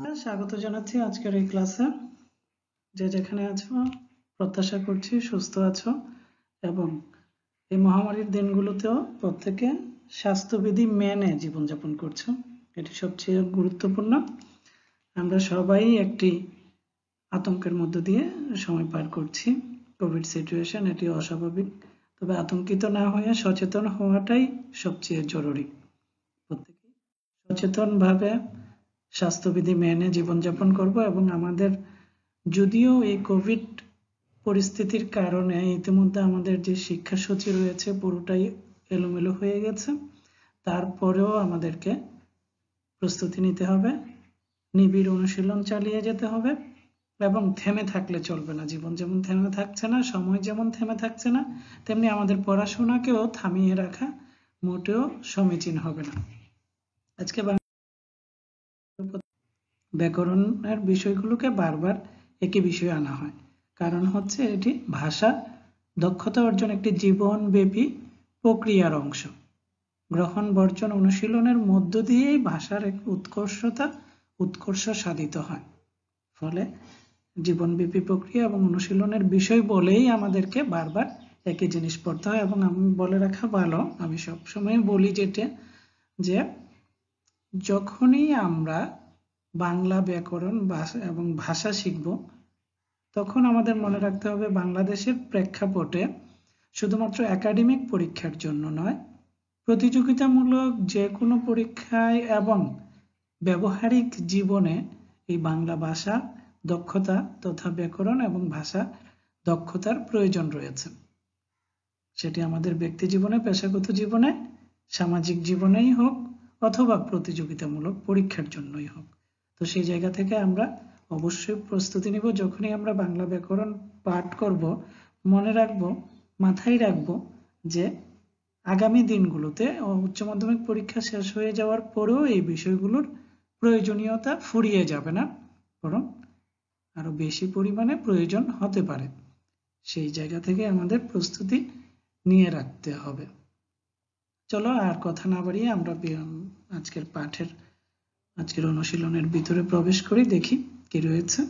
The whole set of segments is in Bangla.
স্বাগত জানাচ্ছি আজকের এই ক্লাসে যে যেখানে আছো, প্রত্যাশা করছি সুস্থ আছো এবং এই মহামারীর দিনগুলোতেও প্রত্যেকে স্বাস্থ্যবিধি মেনে জীবনযাপন করছ। এটি সবচেয়ে গুরুত্বপূর্ণ। আমরা সবাই একটি আতঙ্কের মধ্য দিয়ে সময় পার করছি। কোভিড সিচুয়েশন এটি অস্বাভাবিক। তবে আতঙ্কিত না হয়ে সচেতন হওয়াটাই সবচেয়ে জরুরি। প্রত্যেকে সচেতনভাবে স্বাস্থ্যবিধি মেনে জীবনযাপন করব এবং আমাদের যদিও এই কোভিড পরিস্থিতির কারণে ইতিমধ্যে আমাদের যে শিক্ষাসূচি রয়েছে পুরোটাই এলোমেলো হয়ে গেছে। তারপরেও আমাদেরকে প্রস্তুতি নিতে হবে, নিবিড় অনুশীলন চালিয়ে যেতে হবে এবং থেমে থাকলে চলবে না। জীবন যেমন থেমে থাকছে না, সময় যেমন থেমে থাকছে না, তেমনি আমাদের পড়াশোনাকেও থামিয়ে রাখা মোটেও সমীচীন হবে না। আজকে ব্যাকরণের বিষয়গুলোকে বারবার একই বিষয়ে আনা হয়। কারণ হচ্ছে এটি ভাষা দক্ষতা অর্জন একটি জীবনব্যাপী প্রক্রিয়ার অংশ। গ্রহণ, বর্জন, অনুশীলনের মধ্য দিয়েই ভাষার এক উৎকর্ষতা, উৎকর্ষ সাধিত হয়। ফলে জীবনব্যাপী প্রক্রিয়া এবং অনুশীলনের বিষয় বলেই আমাদেরকে বারবার একই জিনিস পড়তে হয় এবং আমি বলে রাখা ভালো। আমি সবসময় বলি যেটা, যে যখনই আমরা বাংলা ব্যাকরণ এবং ভাষা শিখব তখন আমাদের মনে রাখতে হবে বাংলাদেশের প্রেক্ষাপটে শুধুমাত্র একাডেমিক পরীক্ষার জন্য নয় প্রতিযোগিতামূলক যে কোনো পরীক্ষায় এবং ব্যবহারিক জীবনে এই বাংলা ভাষা দক্ষতা তথা ব্যাকরণ এবং ভাষা দক্ষতার প্রয়োজন রয়েছে। সেটি আমাদের ব্যক্তি জীবনে পেশাগত জীবনে সামাজিক জীবনেই হোক অথবা প্রতিযোগিতামূলক পরীক্ষার জন্যই হোক। তো সেই জায়গা থেকে আমরা অবশ্যই প্রস্তুতি নিব। যখনই আমরা বাংলা ব্যাকরণ পাঠ করব, মনে রাখব, মাথায় রাখব যে আগামী দিনগুলোতে উচ্চ মাধ্যমিক পরীক্ষা শেষ হয়ে যাওয়ার পরেও এই বিষয়গুলোর প্রয়োজনীয়তা ফুরিয়ে যাবে না, বরং আরও বেশি পরিমাণে প্রয়োজন হতে পারে। সেই জায়গা থেকে আমাদের প্রস্তুতি নিয়ে রাখতে হবে। চলো আর কথা না বাড়িয়ে আমরা আজকের পাঠের, আজকের অনুশীলনের ভিতরে প্রবেশ করি, দেখি কি রয়েছে।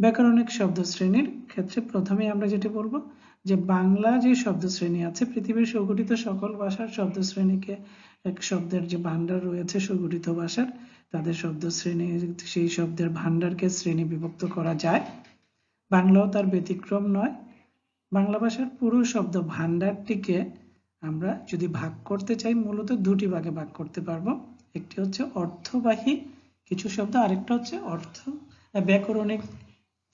ব্যাকরণিক শব্দ শ্রেণির ক্ষেত্রে প্রথমে আমরা যেটি বলব, যে বাংলা যে শব্দ শ্রেণি আছে, পৃথিবীর সুগঠিত সকল ভাষার শব্দ শ্রেণীকে এক শব্দের যে ভান্ডার রয়েছে সুগঠিত ভাষার, তাদের শব্দ শ্রেণি সেই শব্দের ভান্ডারকে শ্রেণি বিভক্ত করা যায়। বাংলাও তার ব্যতিক্রম নয় বাংলা ভাষার পুরো শব্দ ভান্ডারটিকে আমরা যদি ভাগ করতে চাই, মূলত দুটি ভাগে ভাগ করতে পারব। একটি হচ্ছে অর্থবাহী কিছু শব্দ, আরেকটা হচ্ছে অর্থ ব্যাকরণিক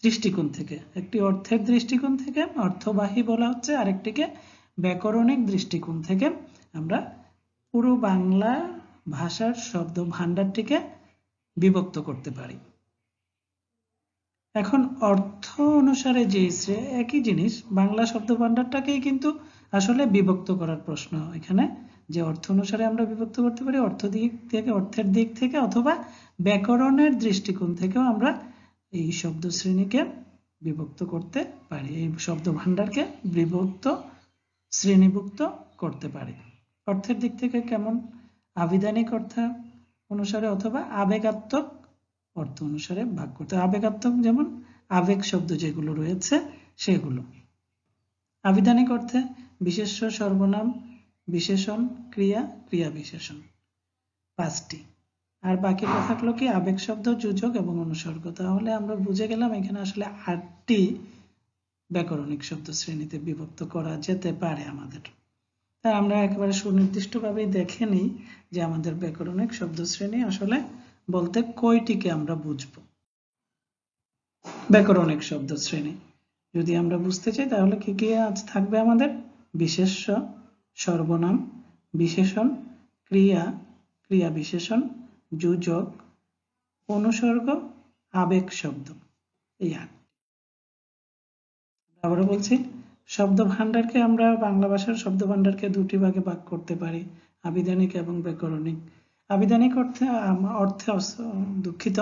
দৃষ্টিকোণ থেকে। একটি অর্থের দৃষ্টিকোণ থেকে অর্থবাহী বলা হচ্ছে, আরেকটিকে ব্যাকরণিক দৃষ্টিকোণ থেকে আমরা পুরো বাংলা ভাষার শব্দ ভাণ্ডারটিকে বিভক্ত করতে পারি। এখন অর্থ অনুসারে যে ইসরে একই জিনিস, বাংলা শব্দ ভাণ্ডারটাকেই কিন্তু আসলে বিভক্ত করার প্রশ্ন। এখানে যে অর্থ অনুসারে আমরা বিভক্ত করতে পারি, অর্থ দিক থেকে, অর্থের দিক থেকে অথবা ব্যাকরণের দৃষ্টিকোণ থেকেও আমরা এই শব্দ শ্রেণীকে বিভক্ত করতে পারি, এই শব্দ ভাণ্ডারকে বিভক্ত, শ্রেণীভুক্ত করতে পারি। অর্থের দিক থেকে কেমন আবিধানিক অর্থ অনুসারে অথবা আবেগাত্মক অর্থ অনুসারে ভাগ করতে আবেগাত্মক যেমন আবেগ শব্দ যেগুলো রয়েছে সেগুলো। আবিধানিক অর্থে বিশেষ্য, সর্বনাম, বিশেষণ, ক্রিয়া ক্রিয়া বিশেষণ। পাঁচটি। আর বাকিটা থাকল কি আবেগ শব্দ, যোজক এবং অনুসর্গ। তাহলে আমরা বুঝে গেলাম এখানে আসলে আটটি ব্যাকরণিক শব্দ শ্রেণীতে বিভক্ত করা যেতে পারে আমাদের। তা আমরা একেবারে সুনির্দিষ্টভাবেই দেখে নিই যে আমাদের ব্যাকরণিক শব্দ শ্রেণি আসলে বলতে কয়টিকে আমরা বুঝব? ব্যাকরণিক শব্দ শ্রেণি। যদি আমরা বুঝতে চাই, তাহলে কি কি আজ থাকবে আমাদের? বিশেষ্য, সর্বনাম, বিশেষণ, ক্রিয়া ক্রিয়া বিশেষণ, যোজক, অনুসর্গ, আবেগ শব্দ। এই আট। আবারও বলছি শব্দ ভাণ্ডারকে আমরা বাংলা ভাষার শব্দ ভাণ্ডারকে দুটি ভাগে ভাগ করতে পারি আবিধানিক এবং ব্যাকরণিক। আবিধানিক অর্থে অর্থে দুঃখিত।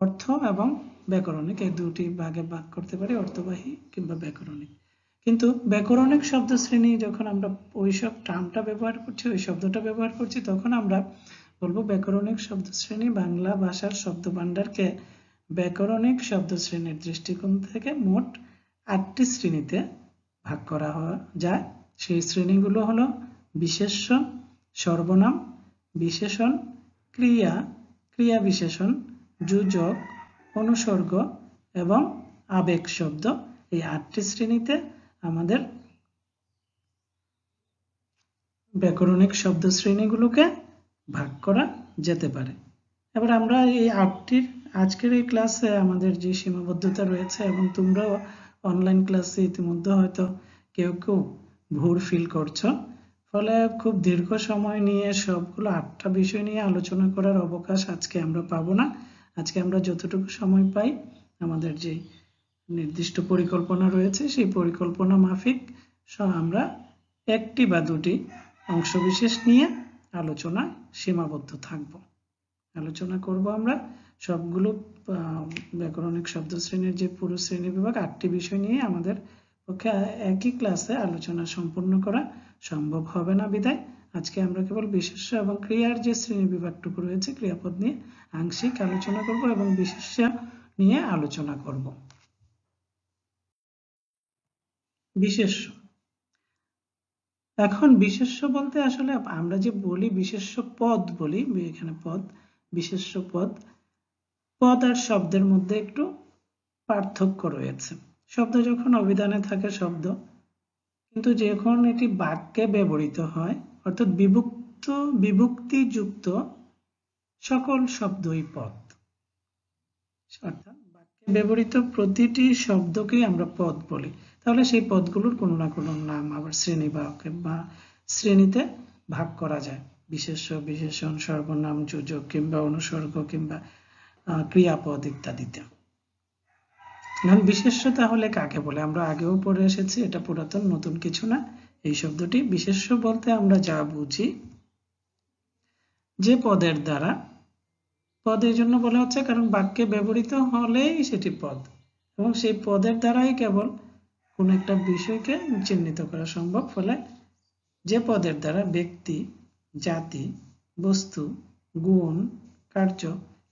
অর্থ এবং ব্যাকরণিক, এই দুটি ভাগে ভাগ করতে পারি, অর্থবাহী কিংবা ব্যাকরণিক। কিন্তু ব্যাকরণিক শব্দ শ্রেণি যখন আমরা ওই সব টার্মটা ব্যবহার করছি, ওই শব্দটা ব্যবহার করছি, তখন আমরা বলব ব্যাকরণিক শব্দ শ্রেণি বাংলা ভাষার শব্দ ভাণ্ডারকে ব্যাকরণিক শব্দ শ্রেণির দৃষ্টিকোণ থেকে মোট আটটি শ্রেণীতে ভাগ করা যায়। সেই শ্রেণীগুলো হলো বিশেষ্য, সর্বনাম বিশেষণ, ক্রিয়া ক্রিয়া বিশেষণ, যোজক, অনুসর্গ এবং আবেগ শব্দ এই আটটি শ্রেণীতে আমাদের ব্যাকরণিক শব্দ শ্রেণীগুলোকে ভাগ করা যেতে পারে। এবার আমরা এই আটটির আজকের এই ক্লাসে আমাদের যে সীমাবদ্ধতা রয়েছে এবং তোমরাও অনলাইন ক্লাসে ইতিমধ্যে হয়তো কেউ কেউ ভুর ফিল করছ ফলে খুব দীর্ঘ সময় নিয়ে সবগুলো আটটা বিষয় নিয়ে আলোচনা করার অবকাশ আজকে আমরা পাবো না। আজকে আমরা যতটুকু সময় পাই, আমাদের যে নির্দিষ্ট পরিকল্পনা রয়েছে, সেই পরিকল্পনা মাফিক আমরা একটি বা দুটি অংশবিশেষ নিয়ে আলোচনা সীমাবদ্ধ থাকব। আলোচনা করব আমরা সবগুলো ব্যাকরণিক শব্দ শ্রেণির যে পুরো শ্রেণি বিভাগ, আটটি বিষয় নিয়ে আমাদের পক্ষে একই ক্লাসে আলোচনা সম্পূর্ণ করা সম্ভব হবে না বিদায়। আজকে আমরা কেবল বিশেষ্য এবং ক্রিয়ার যে শ্রেণি বিভাগটুকু রয়েছে, ক্রিয়াপদ নিয়ে আংশিক আলোচনা করব এবং বিশেষ্য নিয়ে আলোচনা করব। বিশেষ্য। এখন বিশেষ্য বলতে আসলে আমরা যে বলি বিশেষ্য পদ বলি, এখানে পদ, বিশেষ্য পদ। পদ আর শব্দের মধ্যে একটু পার্থক্য রয়েছে। শব্দ যখন অভিধানে থাকে, শব্দ কিন্তু যখন এটি বাক্যে ব্যবহৃত হয়, অর্থাৎ বিভক্ত, বিভক্তিযুক্ত সকল শব্দই পদ। অর্থাৎ বাক্যে ব্যবহৃত প্রতিটি শব্দকেই আমরা পদ বলি। তাহলে সেই পদগুলোর কোনো না কোনো নাম আবার শ্রেণি বা শ্রেণীতে ভাগ করা যায়। বিশেষ্য, বিশেষণ, সর্বনাম, যোজক কিংবা অনুসর্গ কিংবা ক্রিয়াপদ ইত্যাদিতে। এখন বিশেষ্য তাহলে কাকে বলে? আমরা আগেও পড়ে এসেছি, এটা পুরাতন, নতুন কিছু না। এই শব্দটি বিশেষ্য বলতে আমরা যা বুঝি, যে পদের দ্বারা। পদ এই জন্য বলা হচ্ছে কারণ বাক্যে ব্যবহৃত হলেই সেটি পদ। এবং সেই পদের দ্বারাই কেবল কোন একটা বিষয়কে চিহ্নিত করা সম্ভব। ফলে যে পদের দ্বারা ব্যক্তি, জাতি, বস্তু, গুণ, কার্য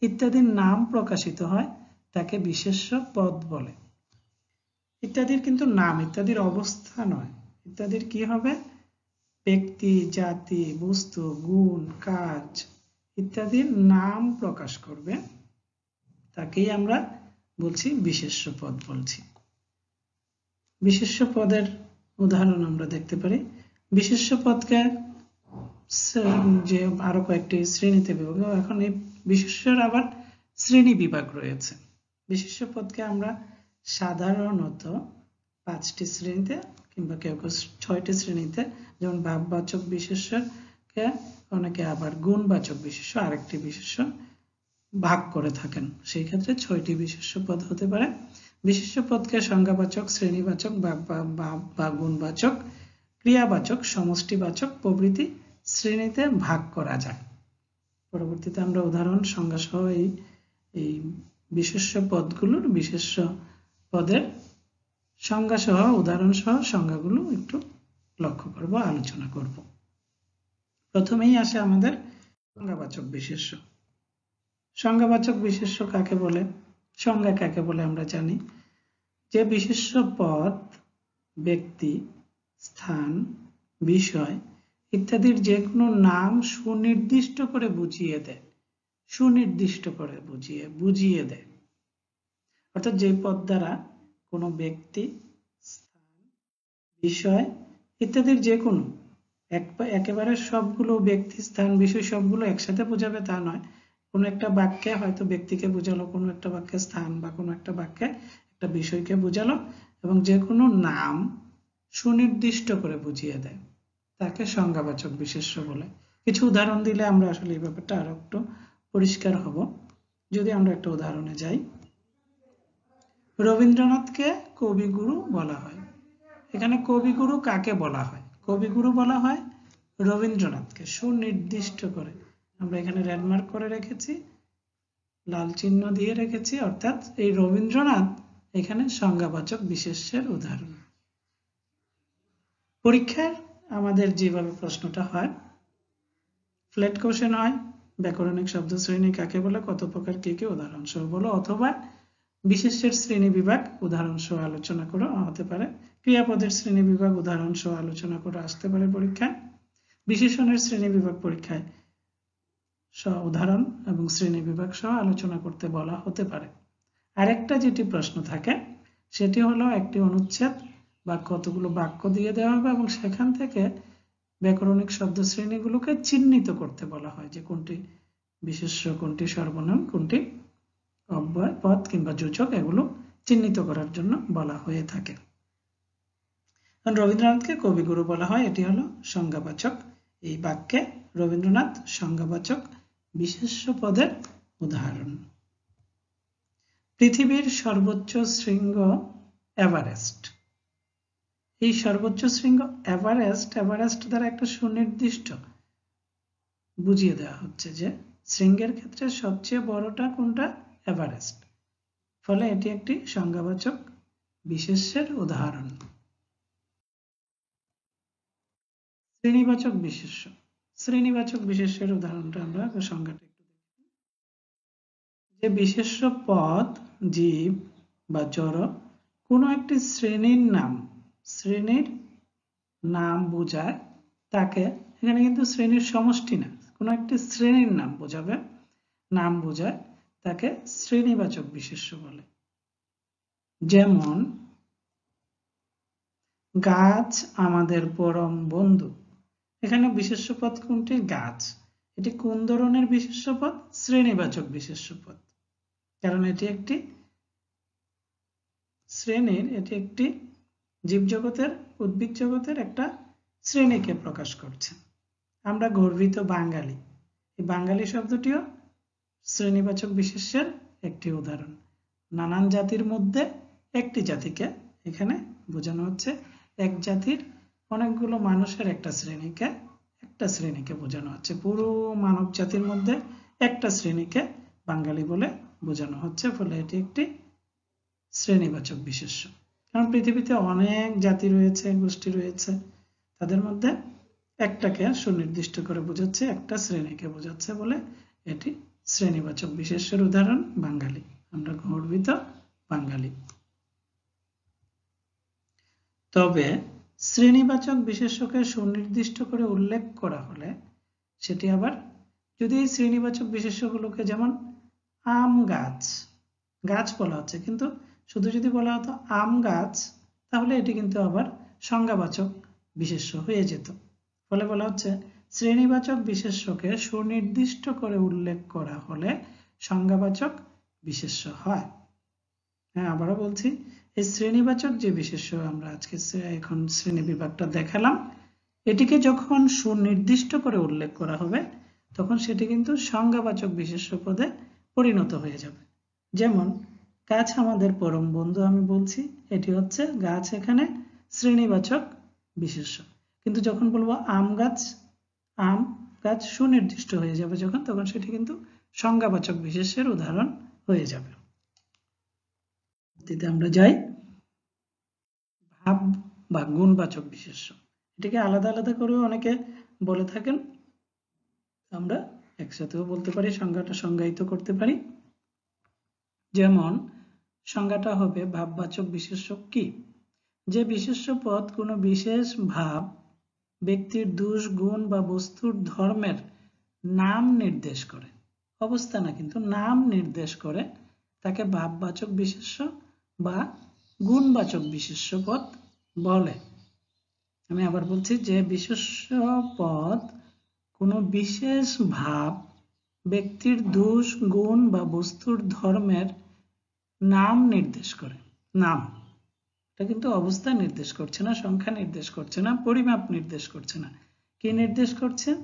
ইত্যাদির নাম প্রকাশিত হয় তাকে বিশেষ্য পদ বলে। ইত্যাদির কিন্তু নাম, ইত্যাদির অবস্থা নয়। ইত্যাদির কি হবে? ব্যক্তি, জাতি, বস্তু, গুণ, কাজ ইত্যাদির নাম প্রকাশ করবে। তাকেই আমরা বলছি বিশেষ্য পদ বলছি। বিশেষ্য পদের উদাহরণ আমরা দেখতে পারি। বিশেষ্য পদকে যে আরও কয়েকটি শ্রেণীতে বিভাগ এখন এই বিশেষ্যের আবার শ্রেণি বিভাগ রয়েছে। বিশেষ্য পদকে আমরা সাধারণত পাঁচটি শ্রেণীতে কিংবা কেউ কেউ ছয়টি শ্রেণীতে, যেমন ভাববাচক বিশেষ্যকে অনেকে আবার গুণবাচক বিশেষ্য আরেকটি বিশেষ্য ভাগ করে থাকেন। সেই ক্ষেত্রে ছয়টি বিশেষ্য পদ হতে পারে। বিশেষ্য পদকে সংজ্ঞাবাচক, শ্রেণীবাচক বা গুণবাচক, ক্রিয়াবাচক, সমষ্টিবাচক প্রভৃতি শ্রেণীতে ভাগ করা যায়। পরবর্তীতে আমরা উদাহরণ সংজ্ঞা সহ এই এই বিশেষ্য পদগুলোর বিশেষ্য পদের সংজ্ঞা সহ উদাহরণ সহ সংজ্ঞাগুলো একটু লক্ষ্য করব, আলোচনা করব। প্রথমেই আসে আমাদের সংজ্ঞাবাচক বিশেষ্য। সংজ্ঞাবাচক বিশেষ্য কাকে বলে? সংজ্ঞা কাকে বলে আমরা জানি? যে বিশেষ্য পদ, ব্যক্তি, স্থান, বিষয় ইত্যাদির যে কোনো নাম সুনির্দিষ্ট করে বুঝিয়ে দেয়। সুনির্দিষ্ট করে বুঝিয়ে বুঝিয়ে দেয়। অর্থাৎ যে পদ দ্বারা কোনো ব্যক্তি, স্থান, বিষয় ইত্যাদির যে কোনো একেবারে সবগুলো ব্যক্তি, স্থান, বিষয় সবগুলো একসাথে বোঝাবে তা নয়। কোনো একটা বাক্যে হয়তো ব্যক্তিকে বোঝালো, কোনো একটা বাক্যে স্থান বা কোনো একটা বাক্যে একটা বিষয়কে বোঝালো এবং যে কোনো নাম সুনির্দিষ্ট করে বুঝিয়ে দেয়। তাকে সংজ্ঞাবাচক বিশেষ্য বলে। কিছু উদাহরণ দিলে আমরা আসলে এই ব্যাপারটা আরও একটু পরিষ্কার হব। যদি আমরা একটা উদাহরণে যাই, রবীন্দ্রনাথকে কবিগুরু বলা হয়। এখানে কবিগুরু কাকে বলা হয়? কবিগুরু বলা হয় রবীন্দ্রনাথকে। সুনির্দিষ্ট করে। আমরা এখানে ল্যান্ডমার্ক করে রেখেছি, লাল চিহ্ন দিয়ে রেখেছি, অর্থাৎ এই রবীন্দ্রনাথ এখানে সংজ্ঞাবাচক বিশেষের উদাহরণ। পরীক্ষার আমাদের যেভাবে প্রশ্নটা হয় ফ্ল্যাট কোশ্চেন হয় ব্যাকরণিক শব্দ শ্রেণি কাকে বলে, কত প্রকার কে কে উদাহরণ সহ বলো। অথবা বিশেষের শ্রেণি বিভাগ উদাহরণ সহ আলোচনা করে হতে পারে। ক্রিয়াপদের শ্রেণি বিভাগ উদাহরণ সহ আলোচনা করে, আসতে পারে পরীক্ষায় বিশেষণের শ্রেণি বিভাগ পরীক্ষায় সহ উদাহরণ এবং শ্রেণি বিভাগ সহ আলোচনা করতে বলা হতে পারে। আরেকটা যেটি প্রশ্ন থাকে, সেটি হলো একটি অনুচ্ছেদ বা কতগুলো বাক্য দিয়ে দেওয়া হবে এবং সেখান থেকে ব্যাকরণিক শব্দ শ্রেণীগুলোকে চিহ্নিত করতে বলা হয়, যে কোনটি বিশেষ্য কোনটি সর্বনাম কোনটি অব্যয় পদ কিংবা যোজক এগুলো চিহ্নিত করার জন্য বলা হয়ে থাকে। রবীন্দ্রনাথকে কবিগুরু বলা হয়, এটি হলো সংজ্ঞাবাচক। এই বাক্যে রবীন্দ্রনাথ সংজ্ঞাবাচক বিশেষ্য পদের উদাহরণ। পৃথিবীর সর্বোচ্চ শৃঙ্গ এভারেস্ট। এই সর্বোচ্চ শৃঙ্গ এভারেস্ট এভারেস্ট দ্বারা একটা সুনির্দিষ্ট বুঝিয়ে দেওয়া হচ্ছে যে শৃঙ্গের ক্ষেত্রে সবচেয়ে বড়টা কোনটা? এভারেস্ট। ফলে এটি একটি সংজ্ঞাবাচক বিশেষ্যের উদাহরণ। শ্রেণীবাচক বিশেষ্য। শ্রেণীবাচক বিশেষ্যের উদাহরণটা আমরা সংজ্ঞাটা একটু দেখি। যে বিশেষ্য পদ, জীব বা জড় কোনো একটি শ্রেণির নাম শ্রেণির নাম বোঝায় তাকে। এখানে কিন্তু শ্রেণির সমষ্টি না, কোনো একটি শ্রেণির নাম বোঝাবে, নাম বোঝায় তাকে শ্রেণীবাচক বিশেষ্য বলে। যেমন, গাছ আমাদের পরম বন্ধু। এখানে বিশেষ্য পদ কোনটি? গাছ। এটি কোন ধরনের বিশেষ্য পদ? শ্রেণীবাচক বিশেষ্য পদ। কারণ এটি একটি শ্রেণির, এটি একটি জীবজগতের উদ্ভিদ জগতের একটা শ্রেণীকে প্রকাশ করছে। আমরা গর্বিত বাঙালি। এই বাঙালি শব্দটিও শ্রেণীবাচক বিশেষের একটি উদাহরণ। নানান জাতির মধ্যে একটি জাতিকে এখানে বোঝানো হচ্ছে। এক জাতির অনেকগুলো মানুষের একটা শ্রেণীকে একটা শ্রেণীকে বোঝানো হচ্ছে। পুরো মানব জাতির মধ্যে একটা শ্রেণীকে বাঙালি বলে বোঝানো হচ্ছে, ফলে এটি একটি শ্রেণীবাচক বিশেষ্য। কারণ পৃথিবীতে অনেক জাতি রয়েছে, গোষ্ঠী রয়েছে। তাদের মধ্যে একটাকে সুনির্দিষ্ট করে বোঝাচ্ছে, একটা শ্রেণীকে বোঝাচ্ছে বলে এটি শ্রেণীবাচক। বিশেষের উদাহরণ, বাঙালি। আমরা গর্বিত বাঙালি। তবে শ্রেণীবাচক বিশেষকে সুনির্দিষ্ট করে উল্লেখ করা হলে সেটি আবার যদি এই শ্রেণীবাচক বিশেষ্যগুলোকে যেমন আম গাছ গাছ বলা হচ্ছে, কিন্তু শুধু যদি বলা হতো আম গাছ, তাহলে এটি কিন্তু আবার সংজ্ঞাবাচক বিশেষ্য হয়ে যেত। ফলে বলা হচ্ছে, শ্রেণীবাচক বিশেষ্যকে সুনির্দিষ্ট করে উল্লেখ করা হলে সংজ্ঞাবাচক বিশেষ্য হয়। হ্যাঁ আবারও বলছি, এই শ্রেণীবাচক যে বিশেষ্য আমরা আজকে এখন শ্রেণি বিভাগটা দেখালাম, এটিকে যখন সুনির্দিষ্ট করে উল্লেখ করা হবে, তখন সেটি কিন্তু সংজ্ঞাবাচক বিশেষ্য পদে পরিণত হয়ে যাবে। যেমন গাছ আমাদের পরম বন্ধু, আমি বলছি, এটি হচ্ছে গাছ এখানে শ্রেণীবাচক বিশেষ্য। কিন্তু যখন বলব আম গাছ আম গাছ সুনির্দিষ্ট হয়ে যাবে যখন, তখন সেটি কিন্তু সংজ্ঞাবাচক বিশেষের উদাহরণ হয়ে যাবে। আমরা যাই। ভাব বা গুণবাচক বিশেষ্য। এটিকে আলাদা আলাদা করেও অনেকে বলে থাকেন। আমরা একসাথেও বলতে পারি, সংজ্ঞাটা সংজ্ঞায়িত করতে পারি। যেমন সংজ্ঞাটা হবে ভাববাচক বিশেষ্য কি? যে বিশেষ্য পদ কোনো বিশেষ ভাব, ব্যক্তির দোষ, গুণ বা বস্তুর ধর্মের নাম নির্দেশ করে। অবস্থা না কিন্তু নাম নির্দেশ করে তাকে ভাববাচক বিশেষ্য বা গুণবাচক বিশেষ্য পদ বলে। আমি আবার বলছি যে বিশেষ্য পদ কোনো বিশেষ ভাব, ব্যক্তির দোষ, গুণ বা বস্তুর ধর্মের নাম নির্দেশ করে। নাম। এটা কিন্তু অবস্থা নির্দেশ করছে না, সংখ্যা নির্দেশ করছে না, পরিমাপ নির্দেশ করছে না। কি নির্দেশ করছে?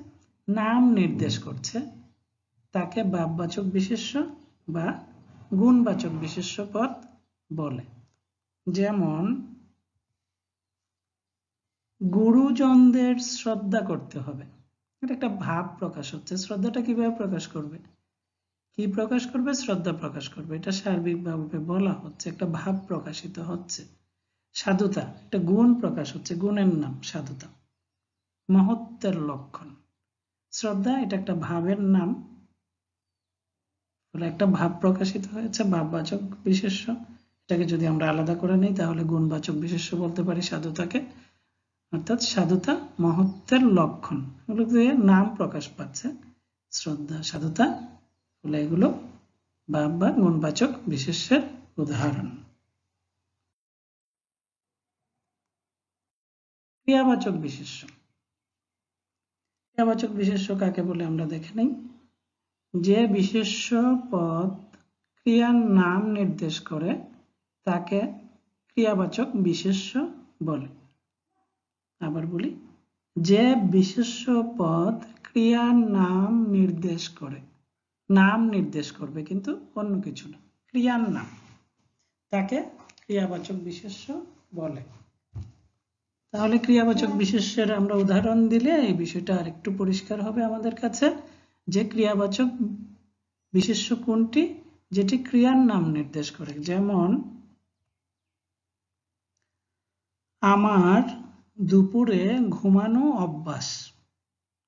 নাম নির্দেশ করছে। তাকে বাপবাচক বিশেষ্য বা গুণবাচক বিশেষ্য পদ বলে। যেমন, গুরুজনদের শ্রদ্ধা করতে হবে। এটা একটা ভাব প্রকাশ হচ্ছে। শ্রদ্ধাটা কীভাবে প্রকাশ করবে? কি প্রকাশ করবে? শ্রদ্ধা প্রকাশ করবে। এটা সার্বিকভাবে বলা হচ্ছে, একটা ভাব প্রকাশিত হচ্ছে। সাধুতা, একটা গুণ প্রকাশ হচ্ছে। গুণের নাম সাধুতা। মহত্বের লক্ষণ। শ্রদ্ধা, এটা একটা ভাবের নাম। একটা ভাব প্রকাশিত হয়েছে, ভাববাচক বিশেষ্য। এটাকে যদি আমরা আলাদা করে নিই, তাহলে গুণবাচক বিশেষ্য বলতে পারি সাধুতাকে। অর্থাৎ সাধুতা, মহত্বের লক্ষণ। এগুলো নাম প্রকাশ পাচ্ছে। শ্রদ্ধা, সাধুতা বলে এগুলো ভাব বা গুণবাচক বিশেষ্যের উদাহরণ। ক্রিয়াবাচক বিশেষ্য। ক্রিয়াবাচক বিশেষ্য কাকে বলে আমরা দেখে নিই। যে বিশেষ্য পদ ক্রিয়ার নাম নির্দেশ করে, তাকে ক্রিয়াবাচক বিশেষ্য বলে। আবার বলি, যে বিশেষ্য পদ ক্রিয়ার নাম নির্দেশ করে নাম নির্দেশ করবে, কিন্তু অন্য কিছু না। ক্রিয়ার নাম। তাকে ক্রিয়াবাচক বিশেষ্য বলে। তাহলে ক্রিয়াবাচক বিশেষ্যের আমরা উদাহরণ দিলে এই বিষয়টা আরেকটু পরিষ্কার হবে আমাদের কাছে, যে ক্রিয়াবাচক বিশেষ্য কোনটি? যেটি ক্রিয়ার নাম নির্দেশ করে। যেমন, আমার দুপুরে ঘুমানো অভ্যাস।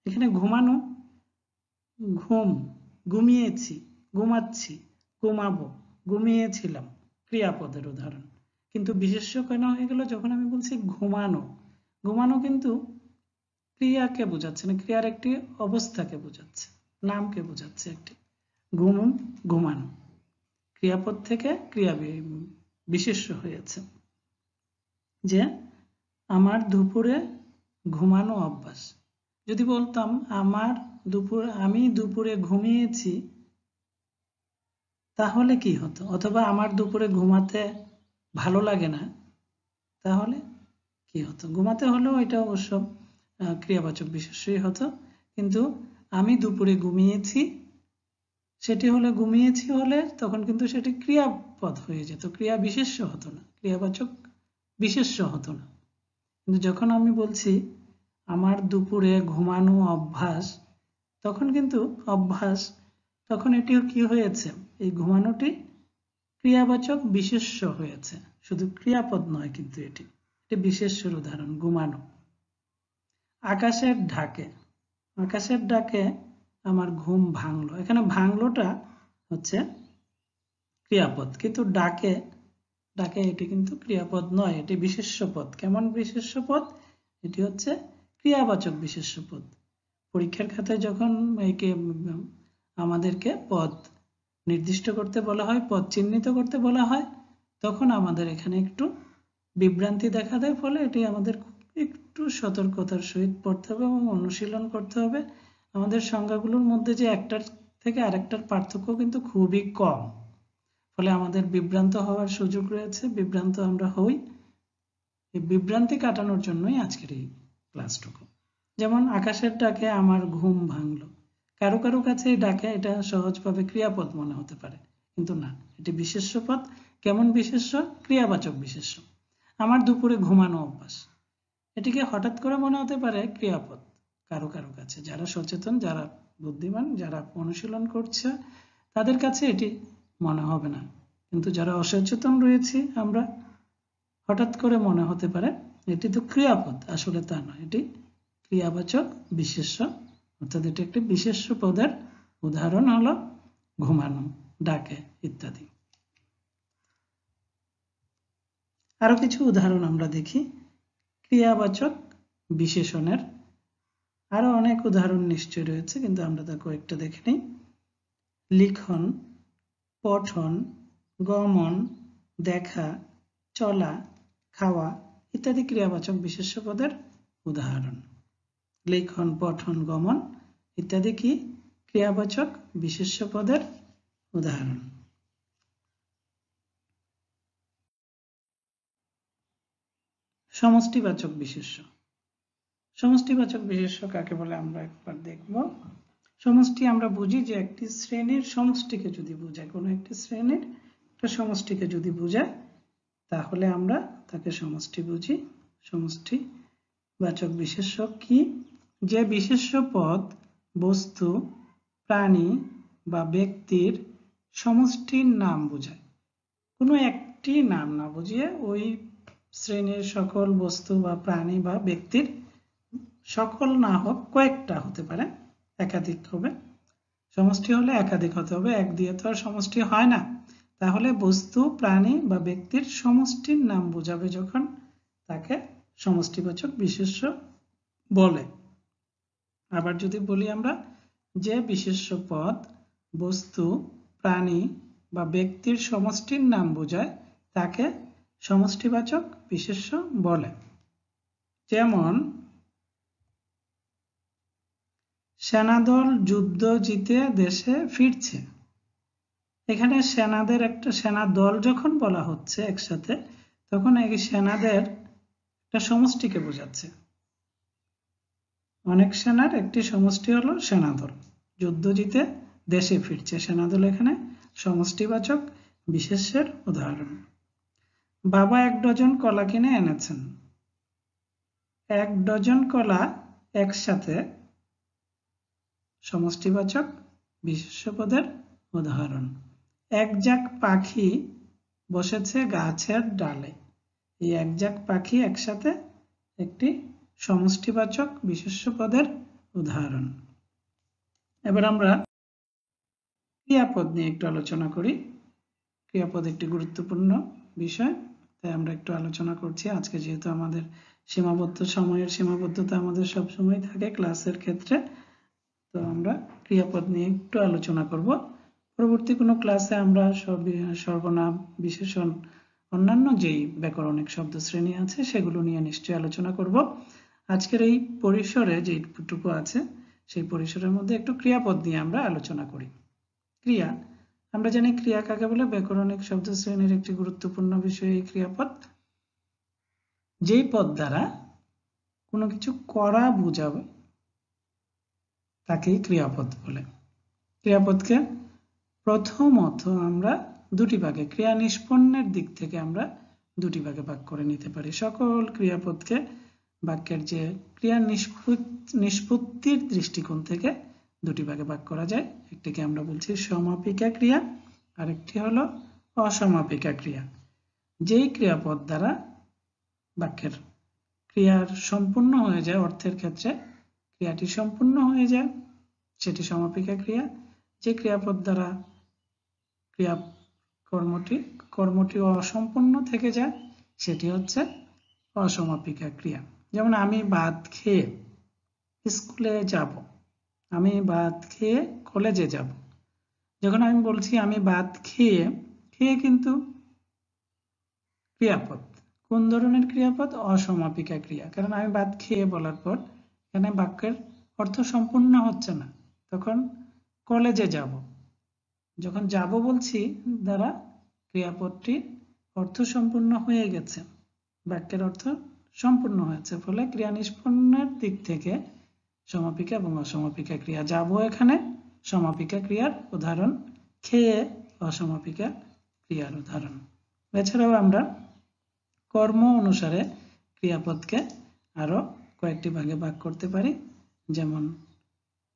এখানে ঘুমানো, ঘুম ঘুমিয়েছি, ঘুমাচ্ছি, ঘুমাবো, ঘুমিয়েছিলাম। ক্রিয়াপদের উদাহরণ। কিন্তু বিশেষ্য কেন হয়ে গেল যখন আমি বলছি ঘুমানো। ঘুমানো কিন্তু ক্রিয়াকে বোঝাচ্ছে না, ক্রিয়ার একটি অবস্থাকে বোঝাচ্ছে, নামকে বোঝাচ্ছে একটি। ঘুম ঘুমানো। ক্রিয়াপদ থেকে ক্রিয়া বিশেষ্য হয়েছে যে আমার দুপুরে ঘুমানো অভ্যাস। যদি বলতাম আমার দুপুর, আমি দুপুরে ঘুমিয়েছি, তাহলে কি হতো? অথবা আমার দুপুরে ঘুমাতে ভালো লাগে না, তাহলে কি হতো? ঘুমাতে হলেও এটা অবশ্য ক্রিয়াবাচক বিশেষই হতো। কিন্তু আমি দুপুরে ঘুমিয়েছি, সেটি হলে ঘুমিয়েছি হলে তখন কিন্তু সেটি ক্রিয়াপদ হয়ে যেত, ক্রিয়া বিশেষ্য হতো না, ক্রিয়াবাচক বিশেষ্য হতো না। কিন্তু যখন আমি বলছি, আমার দুপুরে ঘুমানো অভ্যাস তখন কিন্তু অভ্যাস, তখন এটিও কি হয়েছে? এই ঘুমানোটি ক্রিয়াবাচক বিশেষ্য হয়েছে। শুধু ক্রিয়াপদ নয় কিন্তু এটি এটি বিশেষ্যের উদাহরণ, ঘুমানো। আকাশের ঢাকে, আকাশের ডাকে আমার ঘুম ভাঙলো। এখানে ভাঙলোটা হচ্ছে ক্রিয়াপদ। কিন্তু ডাকে ডাকে এটি কিন্তু ক্রিয়াপদ নয়, এটি বিশেষ্য পদ কেমন বিশেষ্য পদ এটি হচ্ছে ক্রিয়াবাচক বিশেষ্য পদ পরীক্ষার খাতায় যখন একে আমাদেরকে পদ নির্দিষ্ট করতে বলা হয়, পদ চিহ্নিত করতে বলা হয়, তখন আমাদের এখানে একটু বিভ্রান্তি দেখা দেয়। ফলে এটি আমাদের একটু সতর্কতার সহিত পড়তে হবে এবং অনুশীলন করতে হবে। আমাদের সংজ্ঞাগুলোর মধ্যে যে একটার থেকে আরেকটার পার্থক্য কিন্তু খুবই কম। ফলে আমাদের বিভ্রান্ত হওয়ার সুযোগ রয়েছে, বিভ্রান্ত আমরা হই। এই বিভ্রান্তি কাটানোর জন্যই আজকের এই ক্লাসটুকু। যেমন আকাশের ডাকে আমার ঘুম ভাঙলো। কারও কারও কাছে ডাকে এটা সহজভাবে ক্রিয়াপদ মনে হতে পারে। কিন্তু না, এটি বিশেষ্য পদ। কেমন বিশেষ্য? ক্রিয়াবাচক বিশেষ্য। আমার দুপুরে ঘুমানো অভ্যাস। এটিকে হঠাৎ করে মনে হতে পারে ক্রিয়াপদ। কারও কারও কাছে, যারা সচেতন, যারা বুদ্ধিমান, যারা অনুশীলন করছে, তাদের কাছে এটি মনে হবে না। কিন্তু যারা অসচেতন রয়েছি, আমরা হঠাৎ করে মনে হতে পারে, এটি তো ক্রিয়াপদ। আসলে তা নয়। এটি ক্রিয়াবাচক, বিশেষ্য। অর্থাৎ এটি একটি বিশেষ্য পদের উদাহরণ হলো ঘুমানো, ডাকে ইত্যাদি। আরও কিছু উদাহরণ আমরা দেখি। ক্রিয়াবাচক, বিশেষণের। আরও অনেক উদাহরণ নিশ্চয় রয়েছে, কিন্তু আমরা তা কয়েকটা দেখে নিই। লিখন, পঠন, গমন, দেখা, চলা, খাওয়া ইত্যাদি ক্রিয়াবাচক, বিশেষ্য পদের উদাহরণ। লিখন, পঠন, গমন ইত্যাদি কি ক্রিয়াবাচক বিশেষ্য পদের উদাহরণ। সমষ্টিবাচক বিশেষ্য। সমষ্টিবাচক বিশেষ্য কাকে বলে আমরা একবার দেখব। সমষ্টি আমরা বুঝি যে একটি শ্রেণির সমষ্টিকে যদি বোঝায়, কোনো একটি শ্রেণির একটা সমষ্টিকে যদি বোঝায়, তাহলে আমরা তাকে সমষ্টি বুঝি। সমষ্টি বাচক বিশেষ্য কি? যে বিশেষ্য পদ বস্তু, প্রাণী বা ব্যক্তির সমষ্টির নাম বোঝায়। কোনো একটি নাম না বুঝিয়ে ওই শ্রেণির সকল বস্তু বা প্রাণী বা ব্যক্তির সকল না হোক কয়েকটা হতে পারে। একাধিক হবে। সমষ্টি হলে একাধিক হতে হবে। এক দিয়ে তো আর সমষ্টি হয় না। তাহলে বস্তু, প্রাণী বা ব্যক্তির সমষ্টির নাম বোঝাবে যখন তাকে সমষ্টিবাচক বিশেষ্য বলে। আবার যদি বলি আমরা যে বিশেষ্য পদ, বস্তু, প্রাণী বা ব্যক্তির সমষ্টির নাম বোঝায়, তাকে সমষ্টিবাচক বিশেষ্য বলে। যেমন, সেনাদল যুদ্ধ জিতে দেশে ফিরছে। এখানে সেনাদের একটা সেনা দল যখন বলা হচ্ছে একসাথে, তখন এই সেনাদের একটা সমষ্টিকে বোঝাচ্ছে। অনেক সেনার একটি সমষ্টি হলো সেনাদল। যুদ্ধ জিতে দেশে ফিরছে সেনাদল এখানে। সমষ্টিবাচক বিশেষের উদাহরণ। বাবা এক ডজন কলা কিনে এনেছেন। এক ডজন কলা একসাথে সমষ্টিবাচক বিশেষ্য পদের উদাহরণ। এক জাক পাখি বসেছে গাছের ডালে। এই এক জাক পাখি একসাথে একটি সমষ্টিবাচক বিশেষ্য পদের উদাহরণ। এবার আমরা ক্রিয়াপদ নিয়ে একটু আলোচনা করি। ক্রিয়াপদ একটি গুরুত্বপূর্ণ বিষয়, তাই আমরা একটু আলোচনা করছি। আজকে যেহেতু আমাদের সীমাবদ্ধ, সময়ের সীমাবদ্ধতা আমাদের সব সময় থাকে ক্লাসের ক্ষেত্রে, তো আমরা ক্রিয়াপদ নিয়ে একটু আলোচনা করব। পরবর্তী কোনো ক্লাসে আমরা সর্বনাম, বিশেষণ, অন্যান্য যেই ব্যাকরণিক শব্দ শ্রেণি আছে সেগুলো নিয়ে নিশ্চয়ই আলোচনা করব। আজকের এই পরিসরে যেটুকু আছে, সেই পরিসরের মধ্যে একটু ক্রিয়াপদ নিয়ে আমরা আলোচনা করি। ক্রিয়া, আমরা জানি ক্রিয়া কাকে বলে? ব্যাকরণিক শব্দ শ্রেণির একটি গুরুত্বপূর্ণ বিষয় এই ক্রিয়াপদ। যেই পদ দ্বারা কোনো কিছু করা বোঝাবে, তাকেই ক্রিয়াপদ বলে। ক্রিয়াপদকে প্রথমত আমরা দুটি ভাগে, ক্রিয়া নিষ্পন্নের দিক থেকে আমরা দুটি ভাগে ভাগ করে নিতে পারি। সকল ক্রিয়াপদকে বাক্যের যে ক্রিয়া নিষ্পত্তির দৃষ্টিকোণ থেকে দুটি ভাগে ভাগ করা যায়। একটিকে আমরা বলছি সমাপিকা ক্রিয়া, আরেকটি হলো অসমাপিকা ক্রিয়া। যেই ক্রিয়াপদ দ্বারা বাক্যের ক্রিয়ার সম্পূর্ণ হয়ে যায়, অর্থের ক্ষেত্রে ক্রিয়াটি সম্পূর্ণ হয়ে যায়, সেটি সমাপিকা ক্রিয়া। যে ক্রিয়াপদ দ্বারা ক্রিয়া কর্মটি কর্মটি অসম্পূর্ণ থেকে যায়, সেটি হচ্ছে অসমাপিকা ক্রিয়া। যেমন আমি ভাত খেয়ে স্কুলে যাব, আমি ভাত খেয়ে কলেজে যাব। যখন আমি বলছি আমি ভাত খেয়ে খেয়ে কিন্তু ক্রিয়াপদ। কোন ধরনের ক্রিয়াপদ? অসমাপিকা ক্রিয়া। কারণ আমি ভাত খেয়ে বলার পর এখানে বাক্যের অর্থ সম্পূর্ণ হচ্ছে না। তখন কলেজে যাব। যখন যাব বলছি, দ্বারা ক্রিয়াপদটি অর্থ সম্পূর্ণ হয়ে গেছে। বাক্যের অর্থ সম্পূর্ণ হয়েছে। ফলে ক্রিয়া নিষ্পন্নের দিক থেকে সমাপিকা এবং অসমাপিকা ক্রিয়া। যাব এখানে সমাপিকা ক্রিয়ার উদাহরণ, খেয়ে অসমাপিকা ক্রিয়ার উদাহরণ। এছাড়াও আমরা কর্ম অনুসারে ক্রিয়াপদকে আরও কয়েকটি ভাগে ভাগ করতে পারি। যেমন,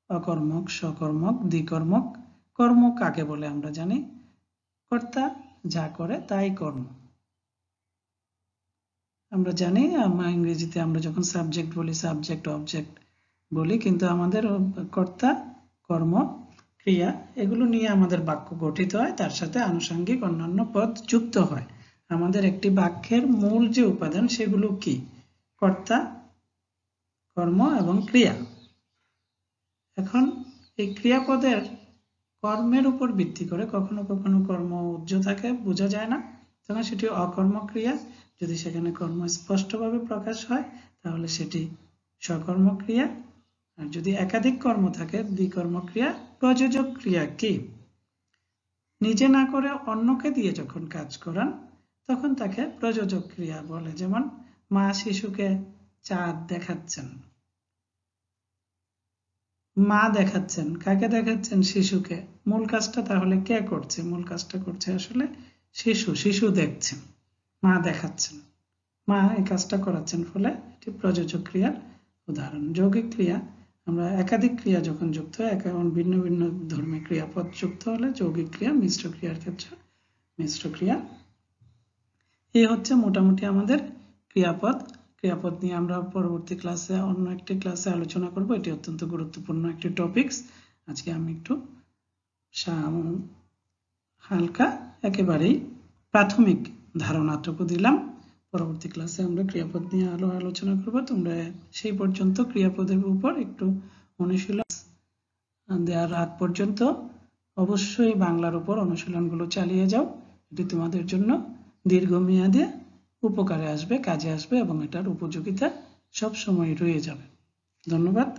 অকর্মক সকর্মক দ্বিকর্মক। কর্ম কাকে বলে আমরা জানি? কর্তা যা করে তাই কর্ম। আমরা জানি আমরা ইংরেজিতে আমরা যখন সাবজেক্ট বলি সাবজেক্ট অবজেক্ট বলি, কিন্তু আমাদের কর্তা, কর্ম, ক্রিয়া, এগুলো নিয়ে আমাদের বাক্য গঠিত হয়। তার সাথে আনুষঙ্গিক অন্যান্য পদ যুক্ত হয়। আমাদের একটি বাক্যের মূল যে উপাদান, সেগুলো কি? কর্তা, কর্ম এবং ক্রিয়া। এখন এই ক্রিয়াপদের কর্মের উপর ভিত্তি করে কখনো কখনো কর্ম উজ্জ থাকে, বোঝা যায় না। তখন সেটি অকর্মক্রিয়া যদি সেখানে কর্ম স্পষ্টভাবে প্রকাশ হয়, তাহলে সেটি সকর্মক্রিয়া আর যদি একাধিক কর্ম থাকে, দ্বিকর্মক্রিয়া, প্রযোজক ক্রিয়া কি? নিজে না করে অন্যকে দিয়ে যখন কাজ করান, তখন তাকে প্রযোজক ক্রিয়া বলে, যেমন মা শিশুকে চাঁদ দেখাচ্ছেন। মা দেখাচ্ছেন, কাকে দেখাচ্ছেন? শিশুকে। মূল কাজটা তাহলে কে করছে? মূল কাজটা করছে আসলে শিশু শিশু দেখছেন মা দেখাচ্ছেন। মা এই কাজটা করাচ্ছেন ফলে এটি প্রযোজক ক্রিয়ার উদাহরণ। যৌগিক ক্রিয়া, আমরা একাধিক ক্রিয়া যখন যুক্ত হয় এমন ভিন্ন ভিন্ন ধর্মী ক্রিয়াপদ যুক্ত হলে যৌগিক ক্রিয়া, মিশ্র ক্রিয়ার ক্ষেত্রে মিশ্র ক্রিয়া। এই হচ্ছে মোটামুটি আমাদের ক্রিয়াপদ। ক্রিয়াপদ নিয়ে আমরা পরবর্তী ক্লাসে অন্য একটি ক্লাসে আলোচনা করব। এটি অত্যন্ত গুরুত্বপূর্ণ একটি টপিকস আজকে আমি একটু হালকা, একেবারেই প্রাথমিক ধারণাটুকু দিলাম। পরবর্তী ক্লাসে আমরা ক্রিয়াপদ নিয়ে আলো আলোচনা করব। তোমরা সেই পর্যন্ত ক্রিয়াপদের উপর একটু অনুশীলন দেওয়ার আগ পর্যন্ত অবশ্যই বাংলার উপর অনুশীলনগুলো চালিয়ে যাও। এটি তোমাদের জন্য দীর্ঘমেয়াদে উপকারে আসবে, কাজে আসবে এবং এটার উপযোগিতা সব সময় রয়ে যাবে। ধন্যবাদ।